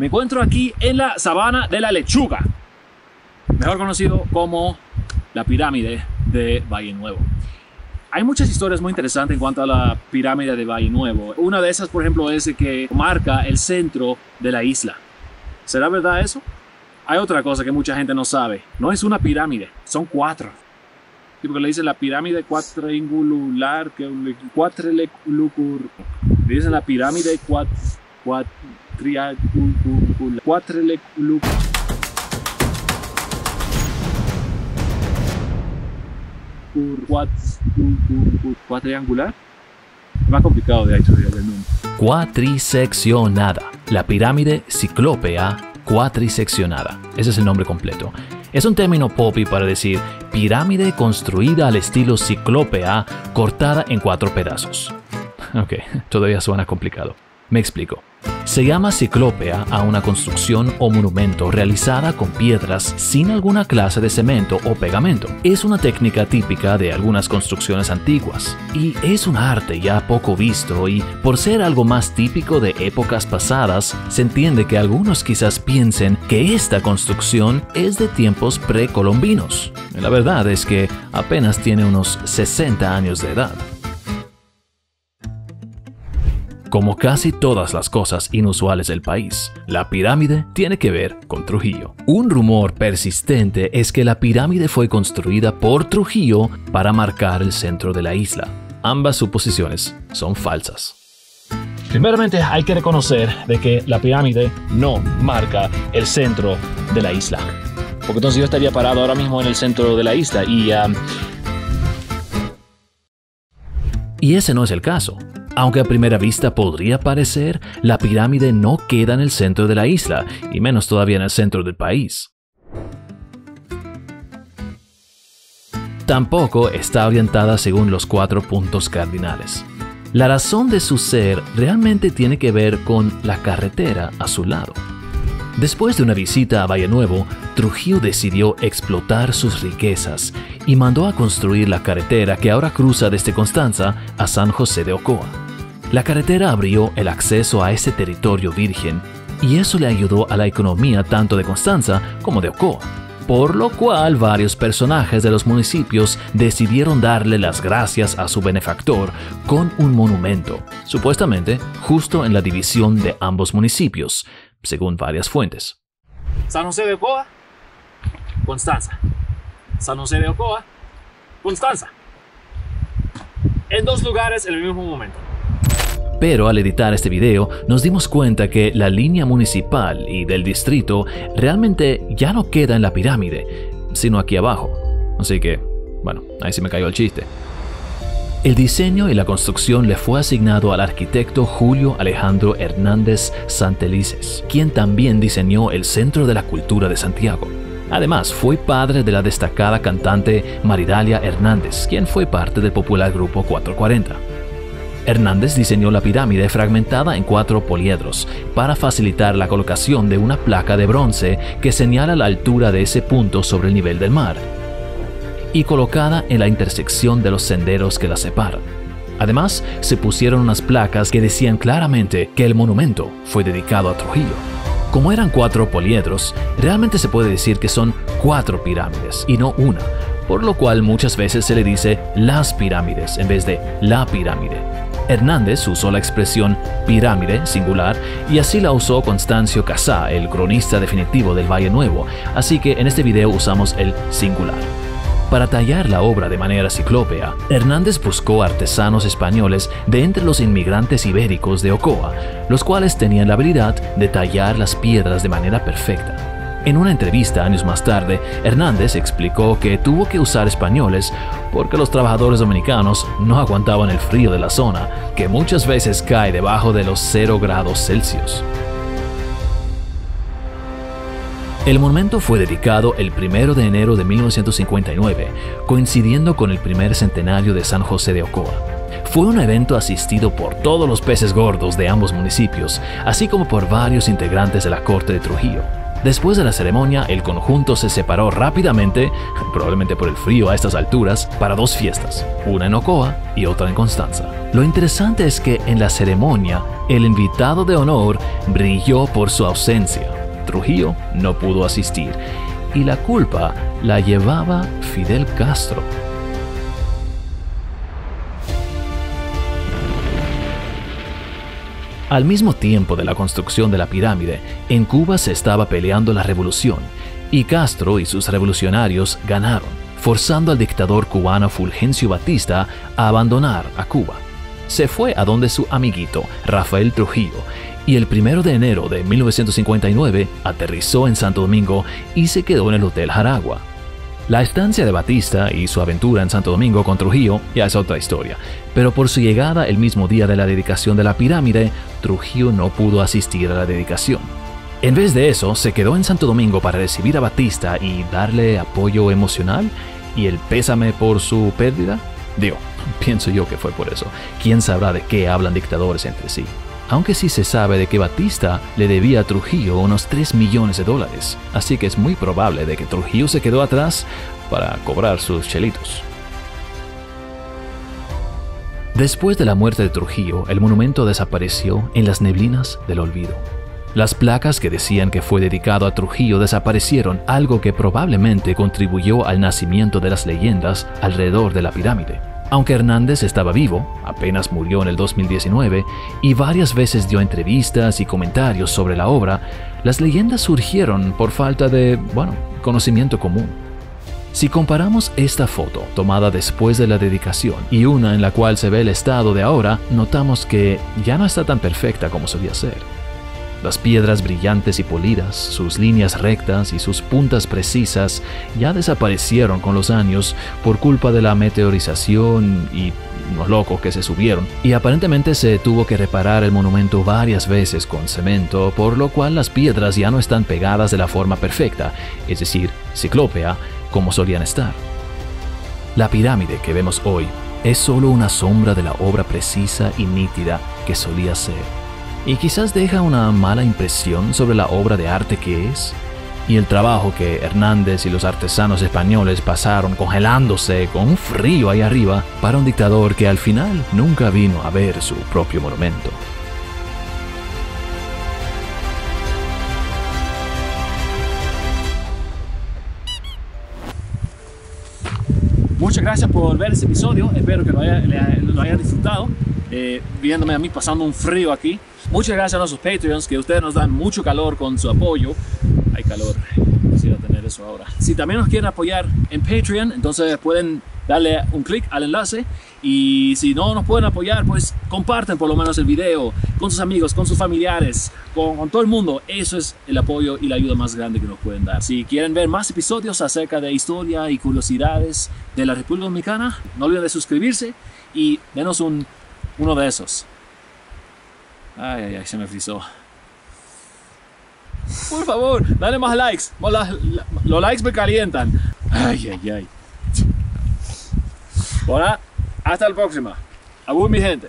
Me encuentro aquí en la sabana de la lechuga, mejor conocido como la pirámide de Valle Nuevo. Hay muchas historias muy interesantes en cuanto a la pirámide de Valle Nuevo. Una de esas, por ejemplo, es que marca el centro de la isla. ¿Será verdad eso? Hay otra cosa que mucha gente no sabe. No es una pirámide, son cuatro. Y porque le dicen la pirámide cuadrangular, cuatrelucur. Le dicen la pirámide cuat, Cuatrelucur. Cuatriangular. Más complicado de hecho el nombre. Cuatriseccionada. La pirámide ciclópea cuatriseccionada. Ese es el nombre completo. Es un término popi para decir pirámide construida al estilo ciclópea cortada en cuatro pedazos. Ok, todavía suena complicado. Me explico. Se llama ciclópea a una construcción o monumento realizada con piedras sin alguna clase de cemento o pegamento. Es una técnica típica de algunas construcciones antiguas y es un arte ya poco visto y por ser algo más típico de épocas pasadas, se entiende que algunos quizás piensen que esta construcción es de tiempos precolombinos. La verdad es que apenas tiene unos 60 años de edad. Como casi todas las cosas inusuales del país, la pirámide tiene que ver con Trujillo. Un rumor persistente es que la pirámide fue construida por Trujillo para marcar el centro de la isla. Ambas suposiciones son falsas. Primeramente hay que reconocer de que la pirámide no marca el centro de la isla. Porque entonces yo estaría parado ahora mismo en el centro de la isla y... Um, y ese no es el caso. Aunque a primera vista podría parecer, la pirámide no queda en el centro de la isla, y menos todavía en el centro del país. Tampoco está orientada según los cuatro puntos cardinales. La razón de su ser realmente tiene que ver con la carretera a su lado. Después de una visita a Valle Nuevo, Trujillo decidió explotar sus riquezas y mandó a construir la carretera que ahora cruza desde Constanza a San José de Ocoa. La carretera abrió el acceso a ese territorio virgen y eso le ayudó a la economía tanto de Constanza como de Ocoa, por lo cual varios personajes de los municipios decidieron darle las gracias a su benefactor con un monumento, supuestamente justo en la división de ambos municipios, según varias fuentes. San José de Ocoa, Constanza. San José de Ocoa, Constanza. En dos lugares en el mismo momento. Pero al editar este video nos dimos cuenta que la línea municipal y del distrito realmente ya no queda en la pirámide, sino aquí abajo. Así que, bueno, ahí se me cayó el chiste. El diseño y la construcción le fue asignado al arquitecto Julio Alejandro Hernández Santelices, quien también diseñó el Centro de la Cultura de Santiago. Además, fue padre de la destacada cantante Maridalia Hernández, quien fue parte del popular grupo 440. Hernández diseñó la pirámide fragmentada en cuatro poliedros para facilitar la colocación de una placa de bronce que señala la altura de ese punto sobre el nivel del mar y colocada en la intersección de los senderos que la separan. Además, se pusieron unas placas que decían claramente que el monumento fue dedicado a Trujillo. Como eran cuatro poliedros, realmente se puede decir que son cuatro pirámides y no una, por lo cual muchas veces se le dice las pirámides en vez de la pirámide. Hernández usó la expresión pirámide singular y así la usó Constancio Casá, el cronista definitivo del Valle Nuevo, así que en este video usamos el singular. Para tallar la obra de manera ciclópea, Hernández buscó artesanos españoles de entre los inmigrantes ibéricos de Ocoa, los cuales tenían la habilidad de tallar las piedras de manera perfecta. En una entrevista años más tarde, Hernández explicó que tuvo que usar españoles porque los trabajadores dominicanos no aguantaban el frío de la zona, que muchas veces cae debajo de los 0 grados Celsius. El monumento fue dedicado el 1 de enero de 1959, coincidiendo con el primer centenario de San José de Ocoa. Fue un evento asistido por todos los peces gordos de ambos municipios, así como por varios integrantes de la corte de Trujillo. Después de la ceremonia, el conjunto se separó rápidamente, probablemente por el frío a estas alturas, para dos fiestas, una en Ocoa y otra en Constanza. Lo interesante es que en la ceremonia, el invitado de honor brilló por su ausencia. Trujillo no pudo asistir y la culpa la llevaba Fidel Castro. Al mismo tiempo de la construcción de la pirámide, en Cuba se estaba peleando la revolución, y Castro y sus revolucionarios ganaron, forzando al dictador cubano Fulgencio Batista a abandonar a Cuba. Se fue a donde su amiguito, Rafael Trujillo, y el 1 de enero de 1959 aterrizó en Santo Domingo y se quedó en el Hotel Jaragua. La estancia de Batista y su aventura en Santo Domingo con Trujillo ya es otra historia, pero por su llegada el mismo día de la dedicación de la pirámide, Trujillo no pudo asistir a la dedicación. En vez de eso, se quedó en Santo Domingo para recibir a Batista y darle apoyo emocional y el pésame por su pérdida. Digo, pienso yo que fue por eso. ¿Quién sabrá de qué hablan dictadores entre sí? Aunque sí se sabe de que Batista le debía a Trujillo unos 3 millones de dólares, así que es muy probable de que Trujillo se quedó atrás para cobrar sus chelitos. Después de la muerte de Trujillo, el monumento desapareció en las neblinas del olvido. Las placas que decían que fue dedicado a Trujillo desaparecieron, algo que probablemente contribuyó al nacimiento de las leyendas alrededor de la pirámide. Aunque Hernández estaba vivo, apenas murió en el 2019 y varias veces dio entrevistas y comentarios sobre la obra, las leyendas surgieron por falta de, bueno, conocimiento común. Si comparamos esta foto tomada después de la dedicación y una en la cual se ve el estado de ahora, notamos que ya no está tan perfecta como solía ser. Las piedras brillantes y polidas, sus líneas rectas y sus puntas precisas ya desaparecieron con los años por culpa de la meteorización y los locos que se subieron. Y aparentemente se tuvo que reparar el monumento varias veces con cemento, por lo cual las piedras ya no están pegadas de la forma perfecta, es decir, ciclópea, como solían estar. La pirámide que vemos hoy es solo una sombra de la obra precisa y nítida que solía ser y quizás deja una mala impresión sobre la obra de arte que es y el trabajo que Hernández y los artesanos españoles pasaron congelándose con un frío ahí arriba para un dictador que al final nunca vino a ver su propio monumento. Muchas gracias por ver este episodio, espero que lo haya, disfrutado, eh, viéndome a mí pasando un frío aquí. Muchas gracias a nuestros Patreons que ustedes nos dan mucho calor con su apoyo. Hay calor, quisiera tener eso ahora. Si también nos quieren apoyar en Patreon, entonces pueden darle un clic al enlace y si no nos pueden apoyar, pues comparten por lo menos el video con sus amigos, con sus familiares, con, con, todo el mundo. Eso es el apoyo y la ayuda más grande que nos pueden dar. Si quieren ver más episodios acerca de historia y curiosidades de la República Dominicana, no olviden de suscribirse y denos un, uno de esos. Ay, ay, ay, se me frizó. Por favor, dale más likes. Los likes me calientan. Ay, ay, ay. Bueno, hasta la próxima. Abur mi gente.